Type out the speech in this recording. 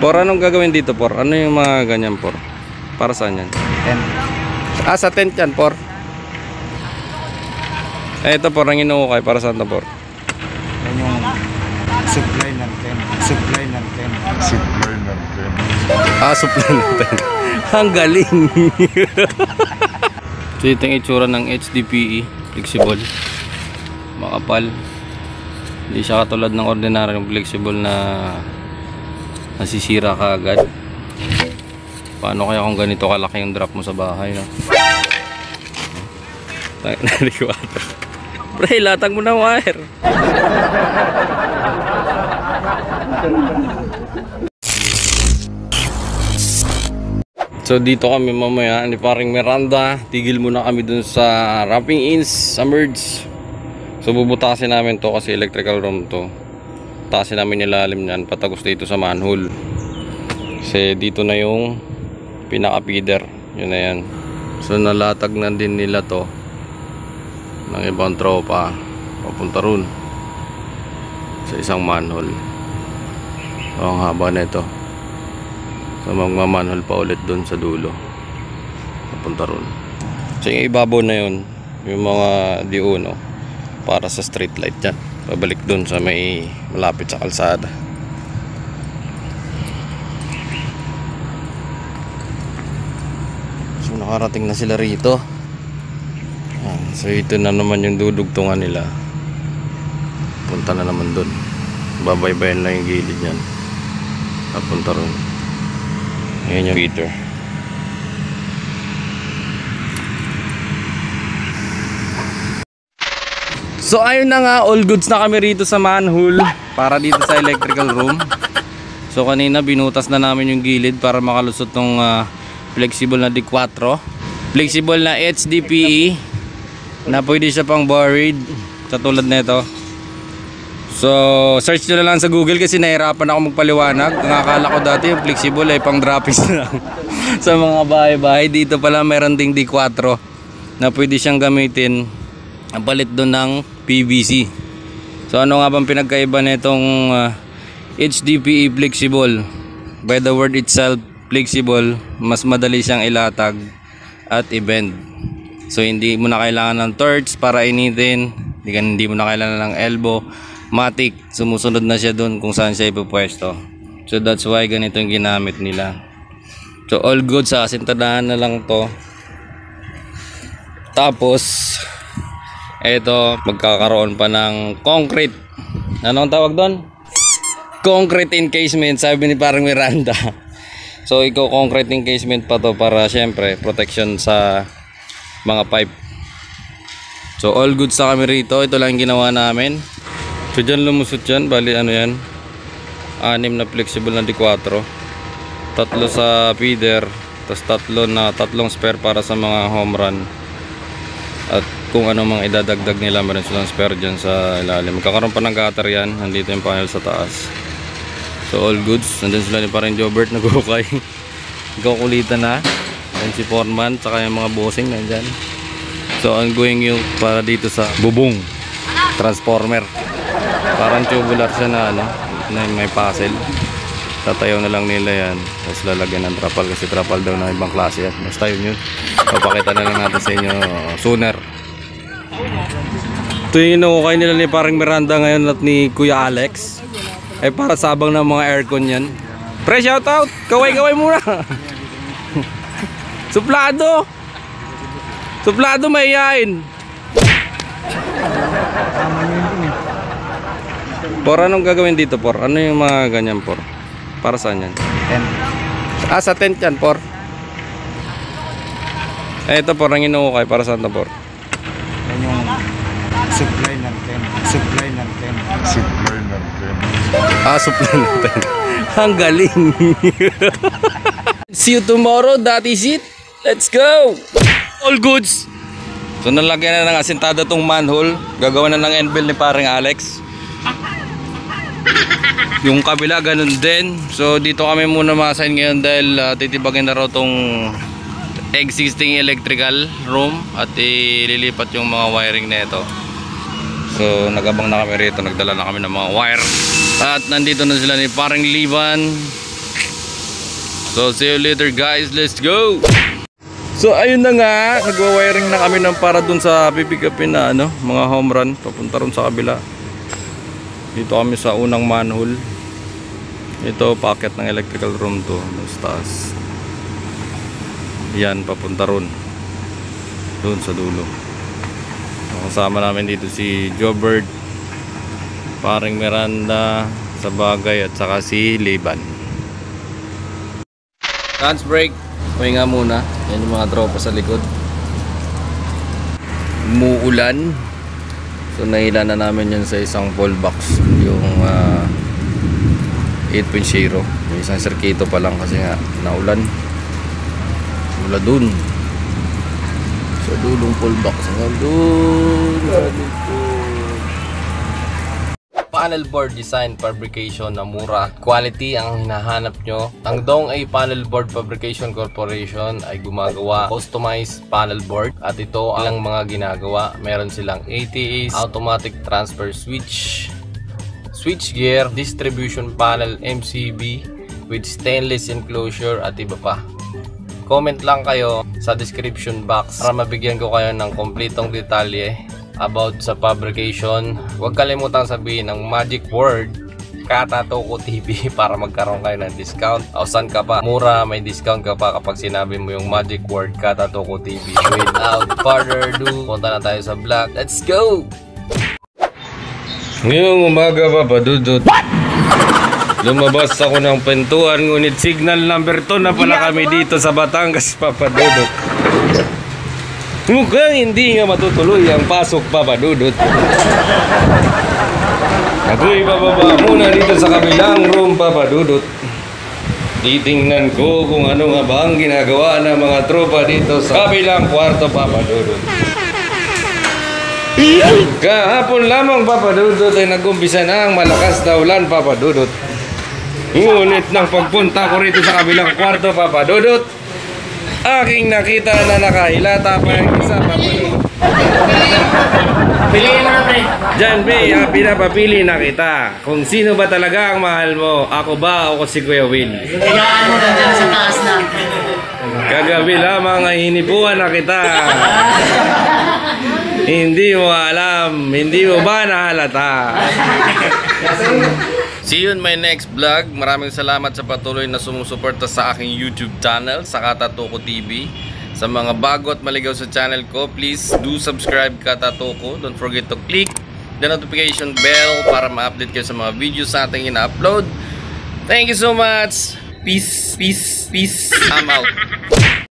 Por, anong gagawin dito, Por? Ano yung mga ganyan, Por? Para saan yan? Tent. Ah, sa tent yan, Por. Eh, ito, Por, ang inuukay. Para saan to, Por? Yan yung supply ng tent. Supply ng tent. Supply ng tent. Ah, supply natin. Ang galing. so, ito yung itsura ng HDPE. Flexible. Makapal. Hindi siya katulad ng ordinaryong flexible na nasisira ka agad. Paano kaya kung ganito kalaki yung drop mo sa bahay, no? Ata. Pre, latag mo na wire. So dito kami mamaya ni paring Miranda. Tigil muna kami dun sa wrapping ins sa merge. So bubutasin namin to kasi electrical room to. Taasin namin yung lalim niyan patagos dito sa manhole. Kasi dito na yung pinaka feeder. Yun na yan. So nalatag na din nila to ng ibang tropa papunta ron sa isang manhole. So, ang haba na ito. So magmamanhol pa ulit doon sa dulo. Papunta ron. So yung ibabaw na yun, yung mga diuno para sa street light dyan. Pabalik doon sa may malapit sa kalsada. So nakarating na sila rito. Ayan, so ito na naman yung dudugtungan nila. Punta na naman doon. Babaybayan lang yung gilid yan. Papunta ron. Ayan yung feeder. So ayun na nga, all goods na kami rito sa manhole para dito sa electrical room. So kanina binutas na namin yung gilid para makalusot tong ah, flexible na D4. Flexible na HDPE na pwede siya pang buried katulad nito. So search nyo na lang sa Google kasi nahirapan ako magpaliwanag. Ang akala ko dati yung flexible ay pang drapis na lang sa mga bahay-bahay. Dito pala meron ding D4 na pwede siyang gamitin ang palit doon ng PVC. So ano nga bang pinagkaiba nitong uh, HDPE flexible? By the word itself, flexible, mas madali siyang ilatag at i-bend. So hindi mo na kailangan ng torch para initin, hindi, hindi mo na kailangan ng elbow, matic, sumusunod na siya doon kung saan siya ipupwesto. So that's why ganito yung ginamit nila. So all good sa asintadahan na lang to. Tapos ito, magkakaroon pa ng concrete. Anong tawag doon? Concrete encasement, sabi ni parang Miranda. So, ikaw concrete encasement pa to para syempre protection sa mga pipe. So, all good sa kami rito. Ito lang ginawa namin. So, dyan lumusot yan. Bali, ano yan? Anim na flexible na D4. Tatlo sa feeder. Tapos tatlo na, tatlong spare para sa mga home run at kung ano mga idadagdag nila meron silang spare dyan sa ilalim. Magkakaroon pa ng gutter yan nandito yung panel sa taas. So all goods. Nandun sila ni parang Jobert nagukay kukulitan na. Yan si Foreman saka yung mga bossing nandyan. So ongoing yung para dito sa bubong. Transformer. Parang tubular siya na ano na may puzzle. Tatayo na lang nila yan. Tapos lalagyan ng trapal kasi trapal daw ng ibang klase yan. Basta yun yun. Papakita na lang natin sa inyo sooner ito yung inukay nila ni parang Miranda ngayon at ni Kuya Alex ay para sabang ng mga aircon yan pre shout out kaway kaway muna suplado suplado mayayain Por anong gagawin dito por? Ano yung mga ganyan por? Para saan yan? Tent. Ah, sa tent yan, por. Eh, ito, por, ang inuukay. Para saan to, por? Yan yung supply ng tent. Supply ng tent. Supply ng tent. Ah, supply natin. ang galing. See you tomorrow. That is it. Let's go. All goods. So, nalagyan na ng asintada tong manhole. Gagawa na ng end-bill ni paring Alex. Yung kabila, ganun din. So, dito kami muna ma-assign ngayon dahil ah, titibagin na raw tong existing electrical room at ililipat yung mga wiring na ito. So, nagabang na kami rito. Nagdala na kami ng mga wire. At nandito na sila ni paring Liban, So see you later guys, let's go! So ayun na nga, nagwa-wiring na kami ng para dun sa pipikapin na ano, mga home run, papunta ron sa kabila. Dito kami sa unang manhole. Ito, packet ng electrical room to, taas. Yan, papunta ron. Doon sa dulo. Kasama namin dito si Jobert, paring Miranda, sa bagay at saka si Liban. Dance break. Pahinga muna. Yan yung mga tropa sa likod. Umuulan. So nahila na namin yun sa isang pole box. Yung ah, 8.0. Yung isang sirkito pa lang kasi nga naulan. Wala dun. Sa dulong box. Hanggang dun. Sa. Panel board design fabrication na mura quality ang hinahanap nyo. Ang Dong A Panel Board Fabrication Corporation ay gumagawa customized panel board at ito ang mga ginagawa. Meron silang ATAs, automatic transfer switch, switch gear, distribution panel MCB with stainless enclosure at iba pa. Comment lang kayo sa description box para mabigyan ko kayo ng kompletong detalye about sa fabrication. Huwag kalimutang sabihin ang magic word Katatoko TV para magkaroon kayo ng discount. O saan ka pa? Mura, may discount ka pa kapag sinabi mo yung magic word Katatoko TV. Without further ado, punta na tayo sa vlog. Let's go! Ngayong umaga pa padudot. Lumabas ako ng pentuan ngunit signal number 2 na pala kami dito sa Batangas papadudot. Mukhang hindi nga matutuloy ang pasok papadudot. Ako'y bababa muna dito sa kabilang room papadudot. Titingnan ko kung ano nga ba ang ginagawa ng mga tropa dito sa kabilang kwarto papadudot. Kahapon lamang papadudot ay nagumpisa na ang malakas na ulan papadudot. Ngunit nang pagpunta ko rito sa kabilang kwarto papadudot, aking nakita na nakahilata pa yung isa papadudot. Piliin mo na, pre. Diyan, be, ah, pinapapili na kita. Kung sino ba talaga ang mahal mo, ako ba o si Kuya Will? Kailangan mo na dyan sa taas na. Kagabi lamang ay hinipuan na kita. hindi mo alam, hindi mo ba nahalata? See you in my next vlog. Maraming salamat sa patuloy na sumusuporta sa aking YouTube channel, sa Katatoko TV. Sa mga bago at maligaw sa channel ko, please do subscribe Katatoko. Don't forget to click the notification bell para ma-update kayo sa mga videos sa ating ina-upload. Thank you so much. Peace, peace, peace. I'm out.